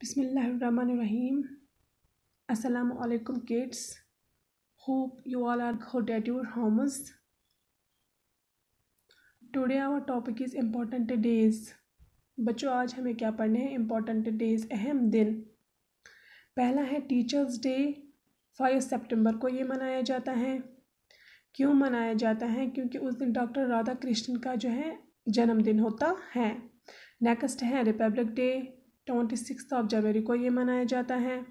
बिसमीम असलकुम kids. Hope you all are good at your homes. Today our topic is important days. बच्चों, आज हमें क्या पढ़ने हैं? इम्पोर्टेंट डेज़, अहम दिन। पहला है टीचर्स डे, फाइव सितंबर को ये मनाया जाता है। क्यों मनाया जाता है? क्योंकि उस दिन डॉक्टर राधा कृष्ण का जो है, जन्मदिन होता है। नेक्स्ट है republic day twenty six of January को ये मनाया जाता है।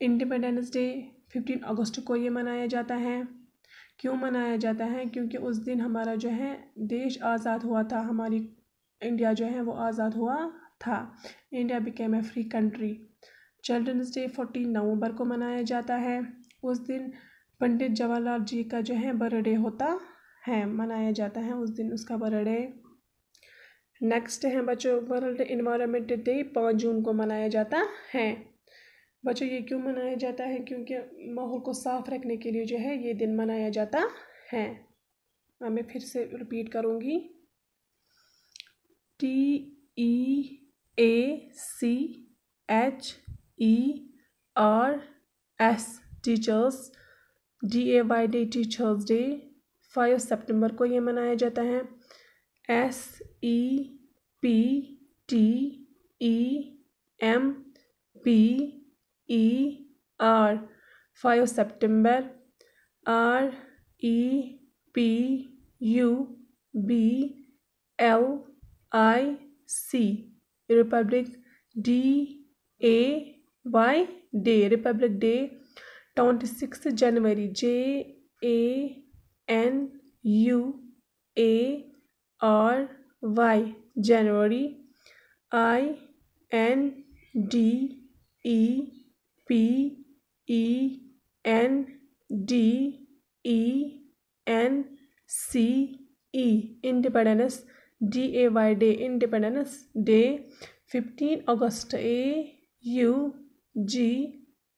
इंडिपेंडेंस डे फिफ्टीन अगस्त को ये मनाया जाता है। क्यों मनाया जाता है? क्योंकि उस दिन हमारा जो है, देश आज़ाद हुआ था। हमारी इंडिया जो है, वो आज़ाद हुआ था। India became a free country children's day fourteen November को मनाया जाता है। उस दिन पंडित जवाहरलाल जी का जो है बर्थडे होता है, मनाया जाता है। उस दिन उसका बर्थडे नेक्स्ट है बच्चों वर्ल्ड इन्वायरमेंट डे पाँच जून को मनाया जाता है। बच्चों, ये क्यों मनाया जाता है? क्योंकि माहौल को साफ़ रखने के लिए जो है, ये दिन मनाया जाता है। मैं फिर से रिपीट करूँगी। T E A C H E R S teachers D A Y day teachers day five September को ये मनाया जाता है। S E P T E M P E R 5 September R E P U B L I C Republic D A Y Day Republic Day 26 January J A N U A R Y January I N D E P E N D E N C E independence D A Y day independence day fifteen August A U G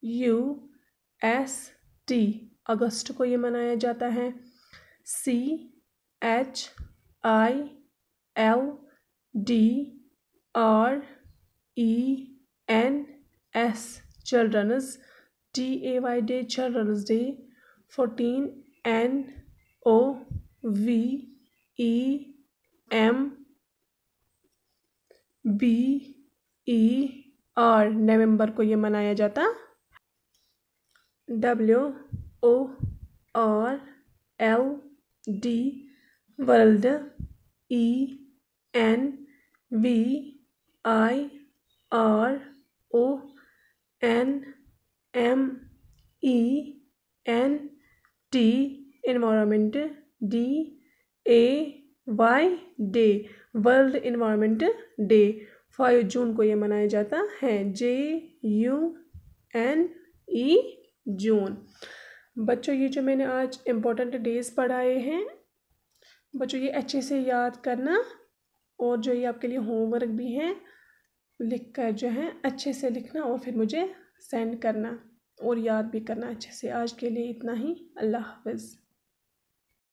U S T August को ये मनाया जाता है। C H I L D R E N S children's D A Y day children's day fourteen N O V E M B E R November को ये मनाया जाता। W O R L D world E N V I R O N M E N T environment D A Y day world environment day five June को ये मनाया जाता है जे you N E जून। बच्चों, ये जो मैंने आज इम्पोर्टेंट डेज़ पढ़ाए हैं बच्चों, ये अच्छे से याद करना और जो ये आपके लिए होमवर्क भी हैं लिख कर जो है, अच्छे से लिखना और फिर मुझे सेंड करना और याद भी करना अच्छे से। आज के लिए इतना ही। अल्लाह हाफिज़।